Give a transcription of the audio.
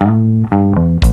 Um, um.